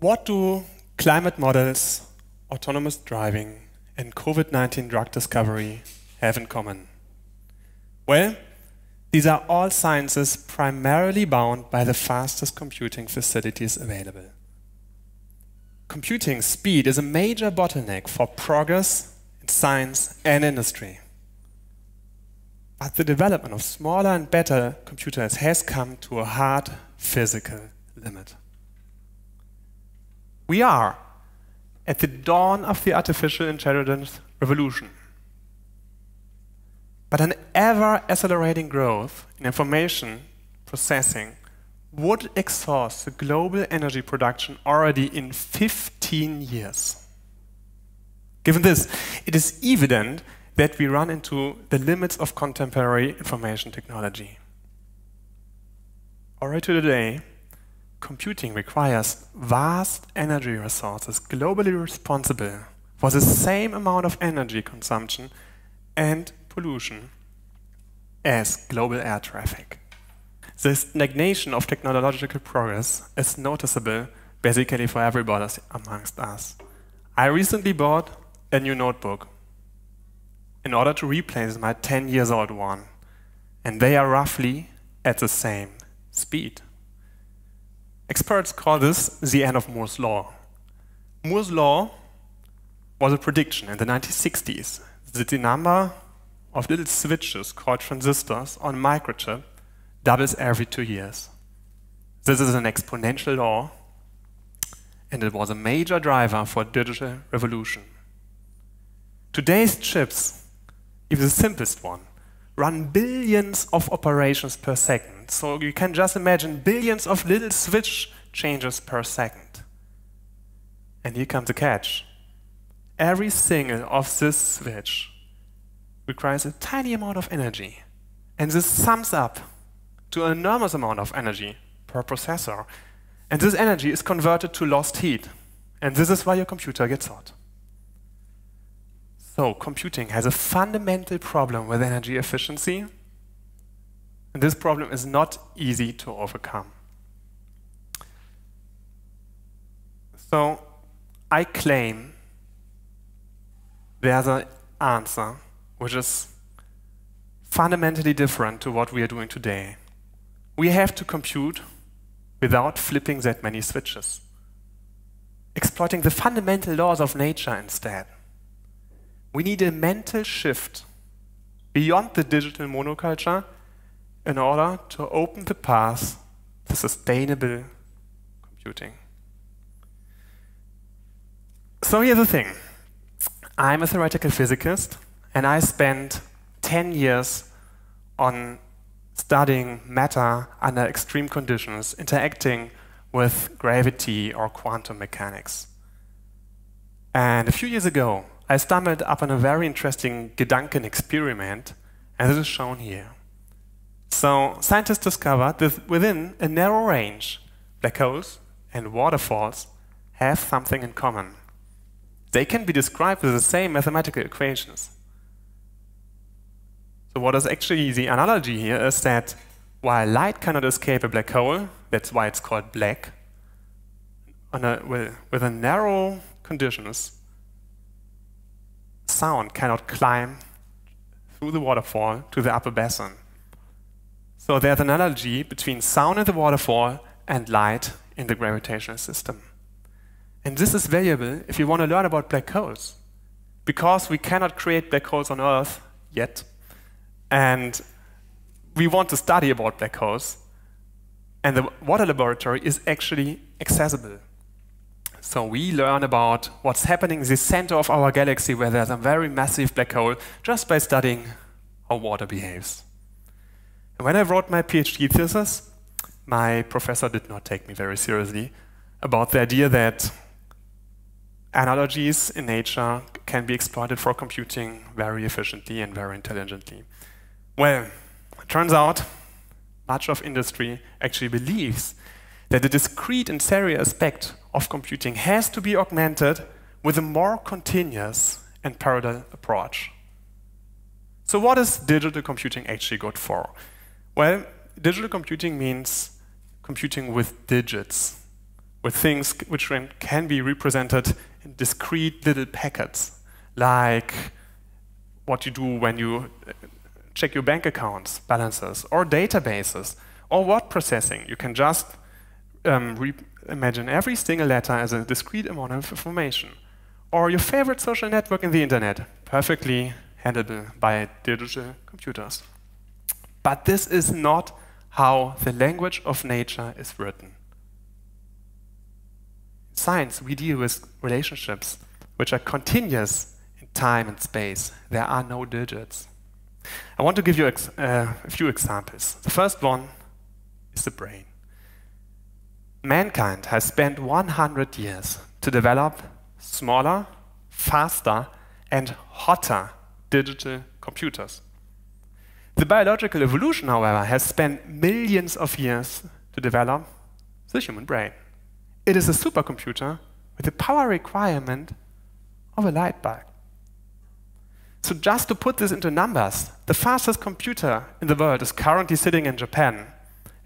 What do climate models, autonomous driving, and COVID 19 drug discovery have in common? Well, these are all sciences primarily bound by the fastest computing facilities available. Computing speed is a major bottleneck for progress in science and industry. But the development of smaller and better computers has come to a hard physical limit. We are at the dawn of the artificial intelligence revolution. But an ever accelerating growth in information processing would exhaust the global energy production already in 15 years. Given this, it is evident that we run into the limits of contemporary information technology. Already today, computing requires vast energy resources globally responsible for the same amount of energy consumption and pollution as global air traffic. The stagnation of technological progress is noticeable basically for everybody amongst us. I recently bought a new notebook in order to replace my 10 years old one, and they are roughly at the same speed. Experts call this the end of Moore's Law. Moore's Law was a prediction in the 1960s that the number of little switches called transistors on a microchip doubles every two years. This is an exponential law, and it was a major driver for digital revolution. Today's chips, even the simplest one, run billions of operations per second so you can just imagine billions of little switch changes per second. And here comes the catch. Every single of this switch requires a tiny amount of energy. And this sums up to an enormous amount of energy per processor. And this energy is converted to lost heat. And this is why your computer gets hot. So computing has a fundamental problem with energy efficiency and this problem is not easy to overcome. So I claim there's an answer which is fundamentally different to what we are doing today. We have to compute without flipping that many switches, exploiting the fundamental laws of nature instead. We need a mental shift beyond the digital monoculture in order to open the path to sustainable computing. So here's the thing. I'm a theoretical physicist, and I spent 10 years on studying matter under extreme conditions, interacting with gravity or quantum mechanics. And a few years ago, I stumbled upon a very interesting Gedanken experiment, and this is shown here. So scientists discovered that within a narrow range, black holes and waterfalls have something in common. They can be described with the same mathematical equations. So what is actually the analogy here is that while light cannot escape a black hole, that's why it's called black, a, with, with a narrow conditions, sound cannot climb through the waterfall to the upper basin. So there's an analogy between sound in the waterfall and light in the gravitational system. And this is valuable if you want to learn about black holes, because we cannot create black holes on Earth yet, and we want to study about black holes, and the water laboratory is actually accessible. So we learn about what's happening in the center of our galaxy where there's a very massive black hole just by studying how water behaves. When I wrote my PhD thesis, my professor did not take me very seriously about the idea that analogies in nature can be exploited for computing very efficiently and very intelligently. Well, it turns out much of industry actually believes that the discrete and serial aspect of computing has to be augmented with a more continuous and parallel approach. So what is digital computing actually good for? Well, digital computing means computing with digits. with things which can be represented in discrete little packets, like what you do when you uh, check your bank accounts balances, or databases, or word processing. You can just um, imagine every single letter as a discrete amount of information. Or your favorite social network in the internet, perfectly handleable by digital computers. But this is not how the language of nature is written. In science, we deal with relationships which are continuous in time and space. There are no digits. I want to give you uh, a few examples. The first one is the brain. Mankind has spent 100 years to develop smaller, faster, and hotter digital computers. The biological evolution, however, has spent millions of years to develop the human brain. It is a supercomputer with the power requirement of a light bulb. So just to put this into numbers, the fastest computer in the world is currently sitting in Japan.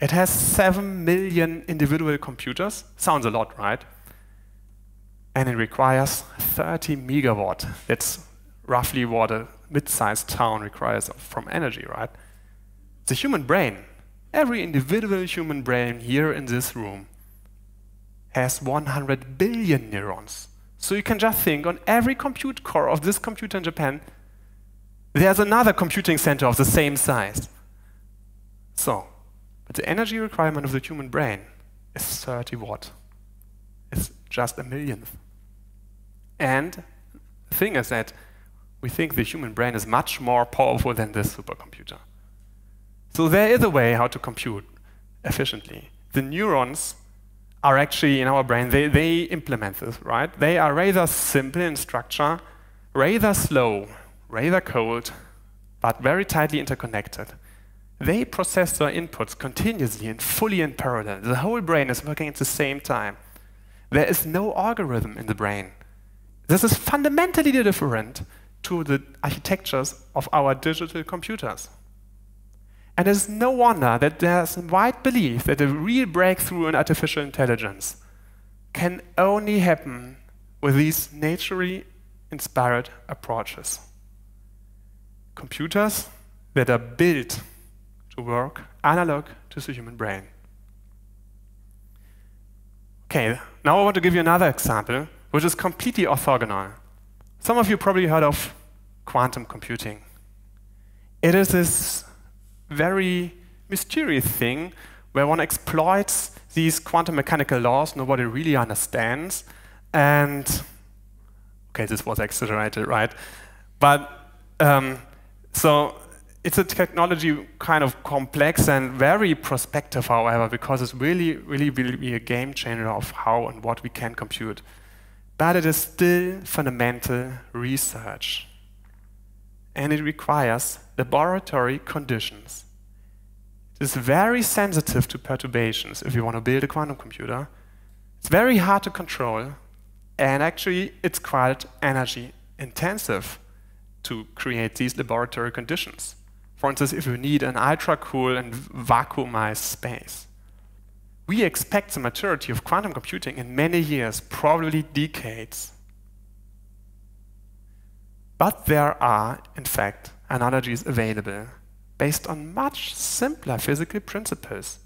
It has 7 million individual computers. Sounds a lot, right? And it requires 30 megawatt. That's roughly what a mid-sized town requires from energy, right? The human brain, every individual human brain here in this room has 100 billion neurons. So you can just think on every compute core of this computer in Japan, there's another computing center of the same size. So, but the energy requirement of the human brain is 30 watt. It's just a millionth. And the thing is that we think the human brain is much more powerful than this supercomputer. So there is a way how to compute efficiently. The neurons are actually in our brain, they, they implement this, right? They are rather simple in structure, rather slow, rather cold, but very tightly interconnected. They process their inputs continuously and fully in parallel. The whole brain is working at the same time. There is no algorithm in the brain. This is fundamentally different to the architectures of our digital computers. And it's no wonder that there's a wide belief that a real breakthrough in artificial intelligence can only happen with these naturally inspired approaches. Computers that are built to work analog to the human brain. Okay, now I want to give you another example, which is completely orthogonal. Some of you probably heard of quantum computing. It is this very mysterious thing where one exploits these quantum mechanical laws nobody really understands. And, okay, this was exaggerated, right? But, um, so it's a technology kind of complex and very prospective, however, because it's really, really be a game changer of how and what we can compute but it is still fundamental research. And it requires laboratory conditions. It is very sensitive to perturbations if you want to build a quantum computer. It's very hard to control, and actually, it's quite energy intensive to create these laboratory conditions. For instance, if you need an ultra cool and vacuumized space we expect the maturity of quantum computing in many years, probably decades. But there are, in fact, analogies available based on much simpler physical principles,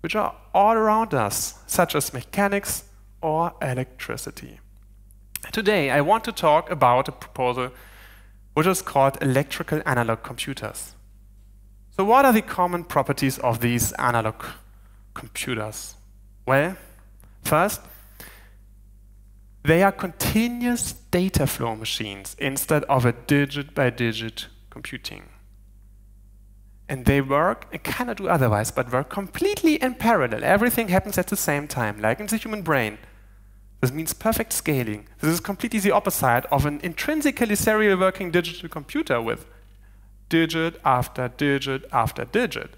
which are all around us, such as mechanics or electricity. Today, I want to talk about a proposal which is called electrical analog computers. So what are the common properties of these analog computers? Well, first, they are continuous data flow machines instead of a digit by digit computing. And they work, and cannot do otherwise, but work completely in parallel. Everything happens at the same time, like in the human brain. This means perfect scaling. This is completely the opposite of an intrinsically serial working digital computer with digit after digit after digit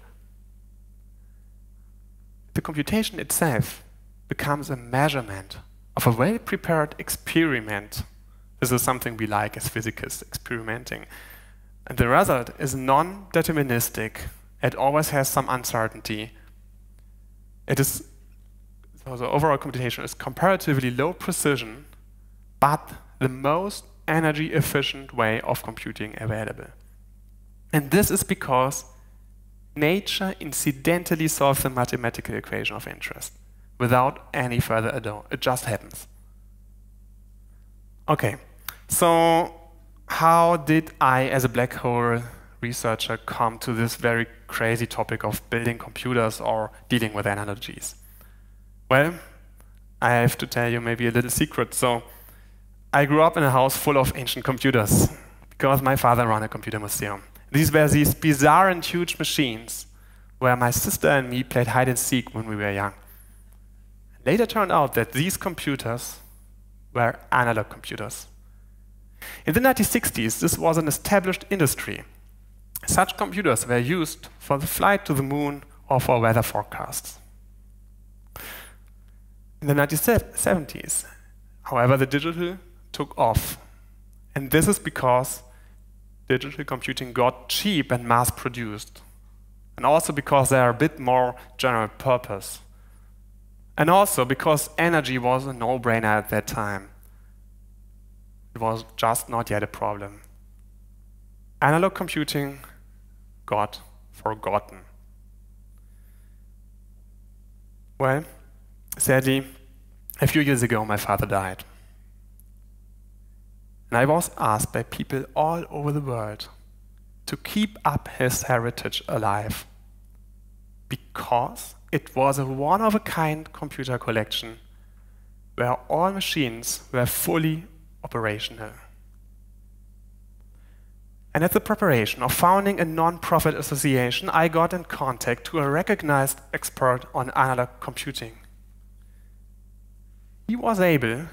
the computation itself becomes a measurement of a well-prepared experiment. This is something we like as physicists, experimenting. And the result is non-deterministic. It always has some uncertainty. It is so the overall computation is comparatively low precision, but the most energy efficient way of computing available. And this is because nature incidentally solves the mathematical equation of interest without any further ado. It just happens. Okay, so how did I, as a black hole researcher, come to this very crazy topic of building computers or dealing with analogies? Well, I have to tell you maybe a little secret. So, I grew up in a house full of ancient computers because my father ran a computer museum. These were these bizarre and huge machines where my sister and me played hide and seek when we were young. Later turned out that these computers were analog computers. In the 1960s, this was an established industry. Such computers were used for the flight to the moon or for weather forecasts. In the 1970s, however, the digital took off. And this is because digital computing got cheap and mass produced. And also because they are a bit more general purpose. And also because energy was a no brainer at that time. It was just not yet a problem. Analog computing got forgotten. Well, sadly, a few years ago, my father died. And I was asked by people all over the world to keep up his heritage alive because it was a one of a kind computer collection where all machines were fully operational. And at the preparation of founding a non-profit association, I got in contact to a recognized expert on analog computing. He was able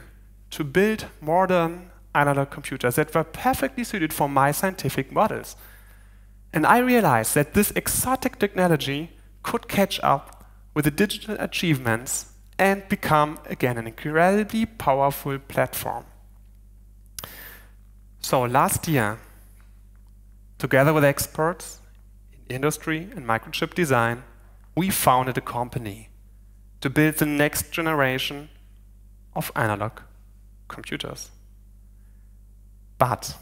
to build modern analog computers that were perfectly suited for my scientific models. And I realized that this exotic technology could catch up with the digital achievements and become, again, an incredibly powerful platform. So last year, together with experts in industry and microchip design, we founded a company to build the next generation of analog computers. But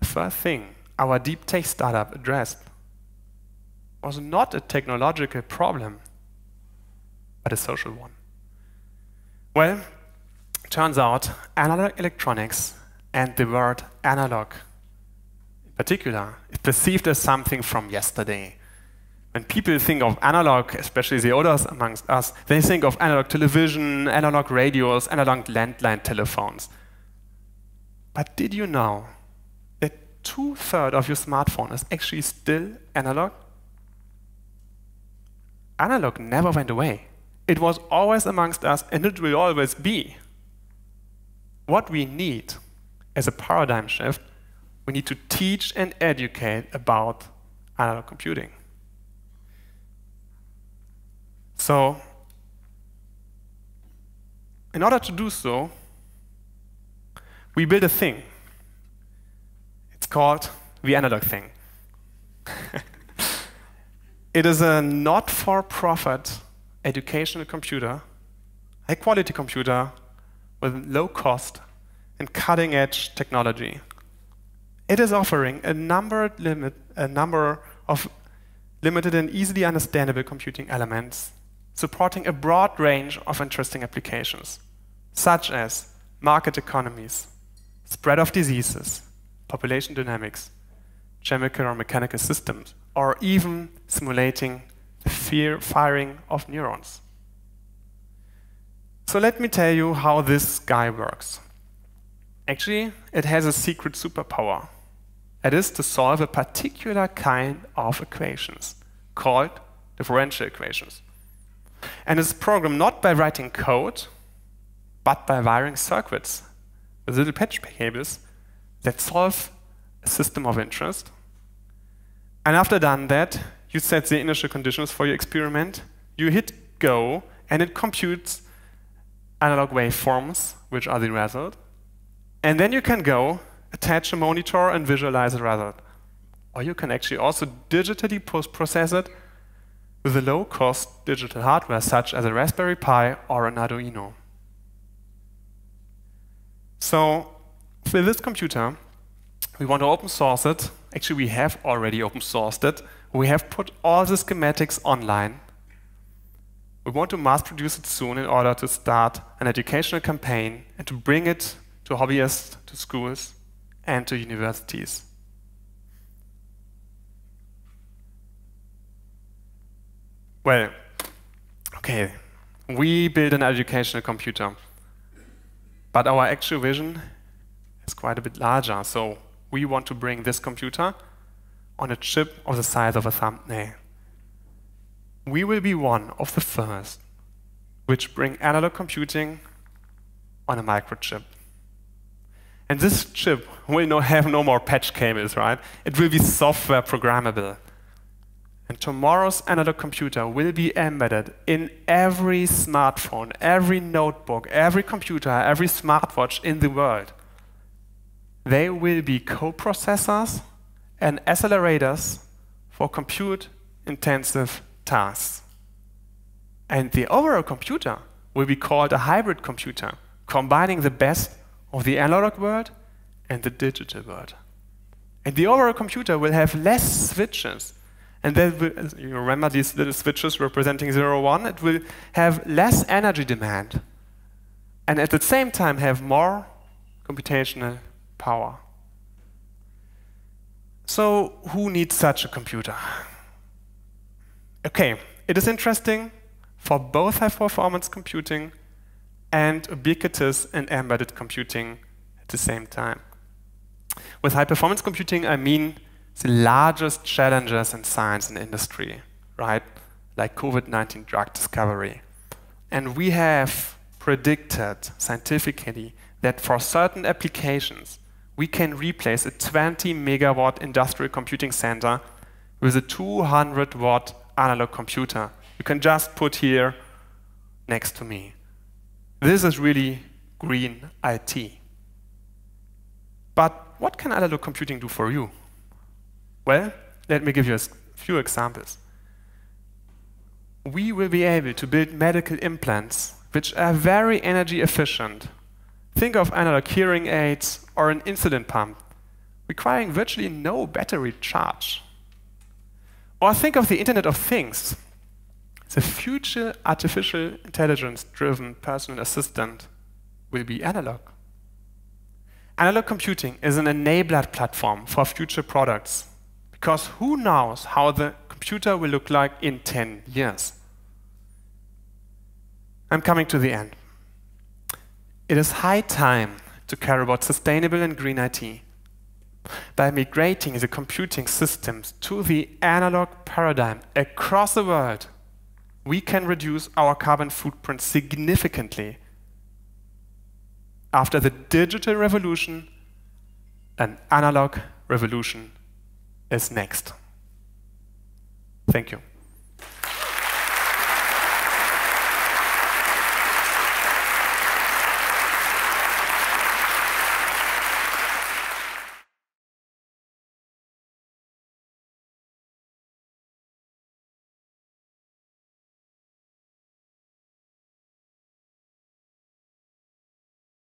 the first thing our deep tech startup addressed was not a technological problem, but a social one. Well, turns out analog electronics and the word analog in particular is perceived as something from yesterday. When people think of analog, especially the oldest amongst us, they think of analog television, analog radios, analog landline telephones. But did you know that two thirds of your smartphone is actually still analog? Analog never went away. It was always amongst us and it will always be. What we need as a paradigm shift, we need to teach and educate about analog computing. So, in order to do so, we build a thing. It's called the analog thing. it is a not for profit educational computer, high quality computer with low cost and cutting edge technology. It is offering a number, limit, a number of limited and easily understandable computing elements, supporting a broad range of interesting applications, such as market economies, spread of diseases, population dynamics, chemical or mechanical systems, or even simulating the fear firing of neurons. So let me tell you how this guy works. Actually, it has a secret superpower. It is to solve a particular kind of equations called differential equations. And it's programmed not by writing code, but by wiring circuits little patch cables that solve a system of interest. And after done that, you set the initial conditions for your experiment, you hit go, and it computes analog waveforms, which are the result. And then you can go, attach a monitor, and visualize the result. Or you can actually also digitally post-process it with a low-cost digital hardware such as a Raspberry Pi or an Arduino. So for this computer, we want to open source it. Actually, we have already open sourced it. We have put all the schematics online. We want to mass produce it soon in order to start an educational campaign and to bring it to hobbyists, to schools, and to universities. Well, okay, we build an educational computer, but our actual vision is quite a bit larger. So we want to bring this computer on a chip of the size of a thumbnail. We will be one of the first which bring analog computing on a microchip. And this chip will no, have no more patch cables, right? It will be software programmable. And tomorrow's analog computer will be embedded in every smartphone, every notebook, every computer, every smartwatch in the world. They will be coprocessors and accelerators for compute-intensive tasks. And the overall computer will be called a hybrid computer, combining the best of the analog world and the digital world. And the overall computer will have less switches. And then you remember these little switches representing 0, 1? It will have less energy demand. And at the same time have more computational power. So who needs such a computer? Okay, it is interesting for both high-performance computing and ubiquitous and embedded computing at the same time. With high-performance computing, I mean the largest challenges in science and industry, right? Like COVID-19 drug discovery. And we have predicted scientifically that for certain applications, we can replace a 20 megawatt industrial computing center with a 200 watt analog computer. You can just put here next to me. This is really green IT. But what can analog computing do for you? Well, let me give you a few examples. We will be able to build medical implants which are very energy efficient. Think of analog hearing aids or an insulin pump requiring virtually no battery charge. Or think of the Internet of Things the future artificial intelligence-driven personal assistant will be analog. Analog computing is an enabler platform for future products because who knows how the computer will look like in 10 years. I'm coming to the end. It is high time to care about sustainable and green IT. By migrating the computing systems to the analog paradigm across the world, we can reduce our carbon footprint significantly. After the digital revolution, an analog revolution is next. Thank you.